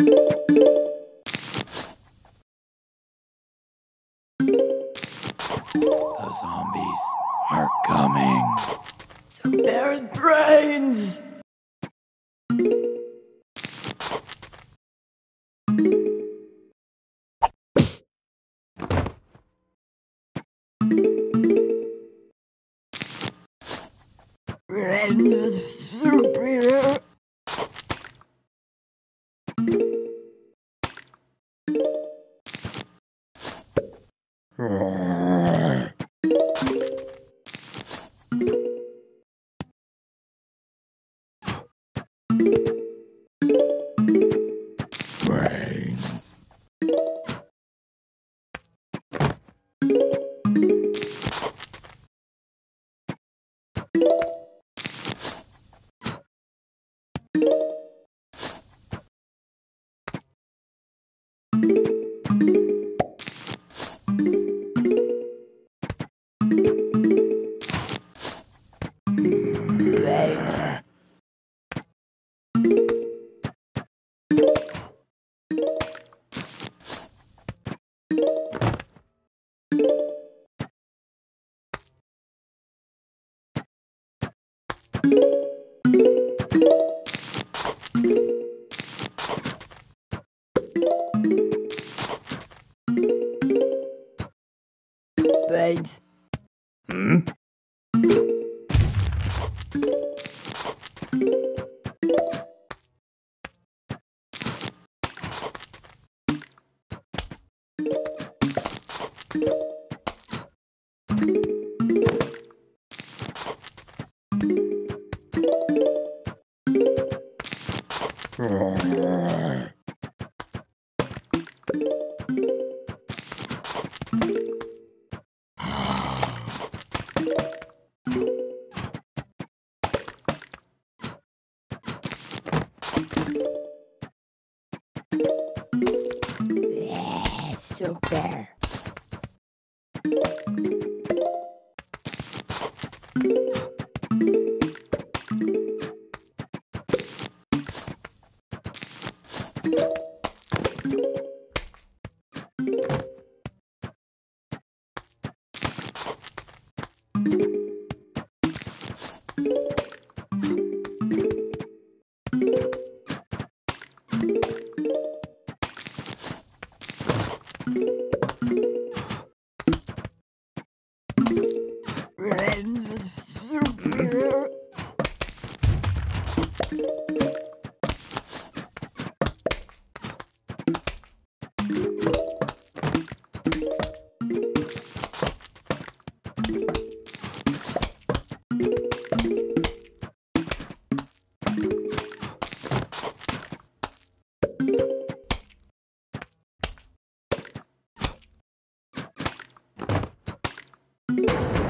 The zombies are coming. So there's brains! Friends of superhero. Brains. Hmm? Yeah, Friends Yeah,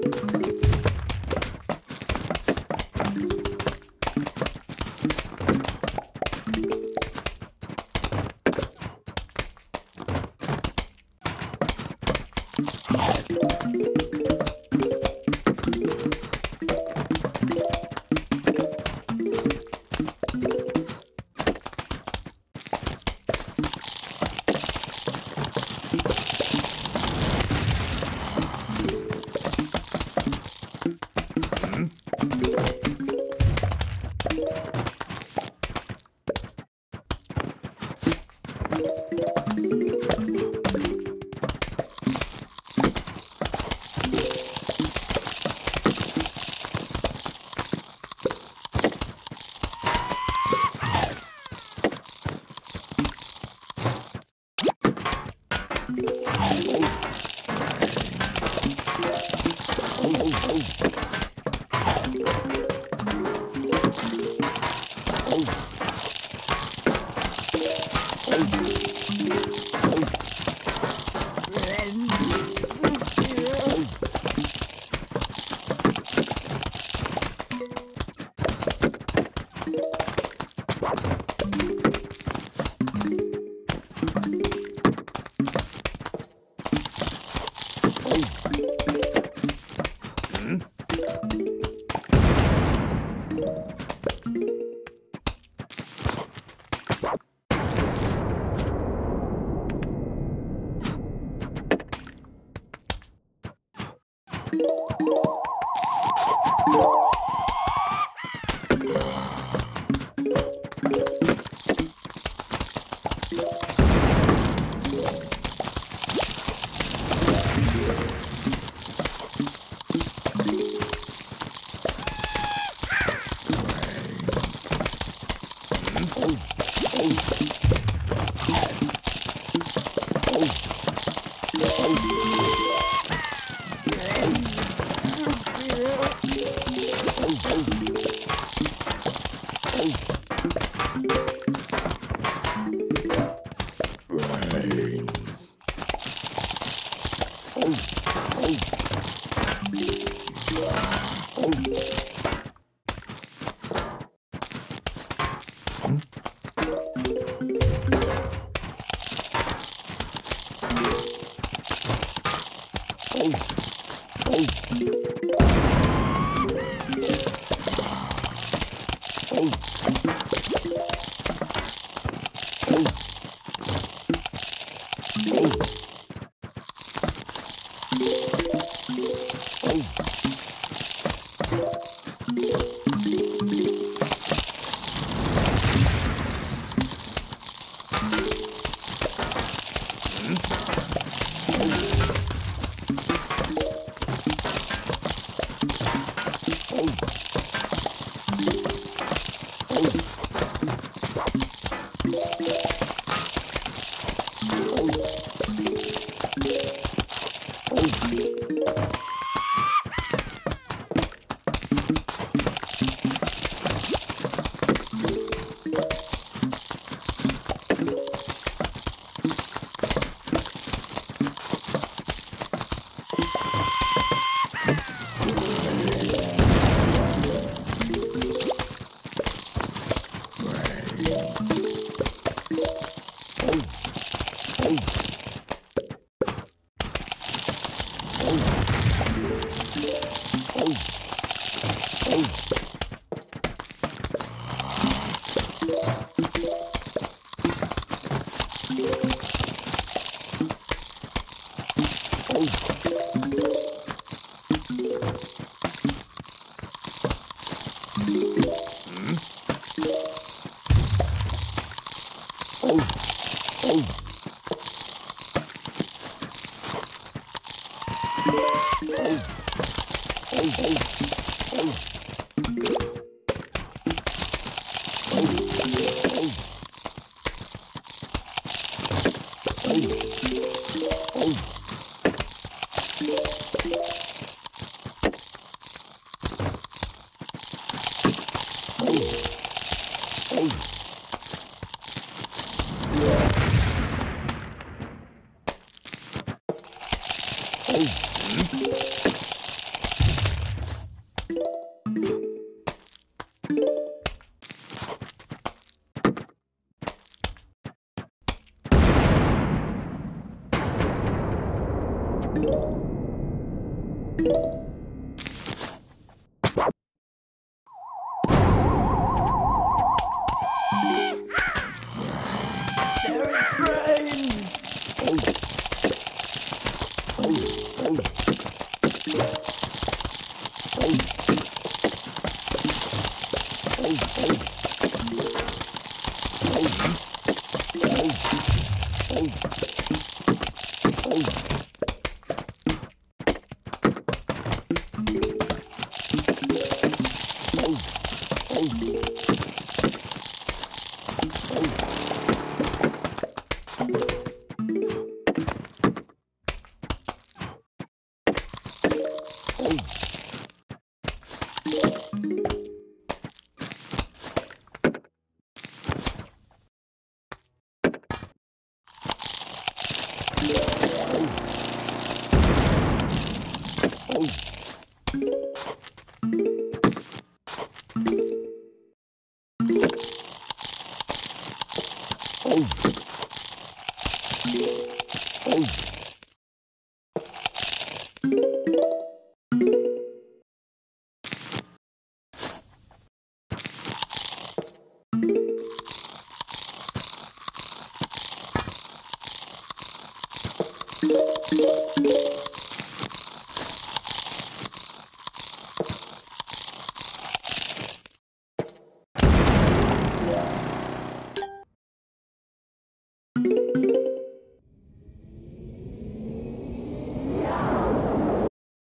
Brains. fine. Oh. Oh. Oh. Oh. Oh. Hmm? Oh. oh. They're you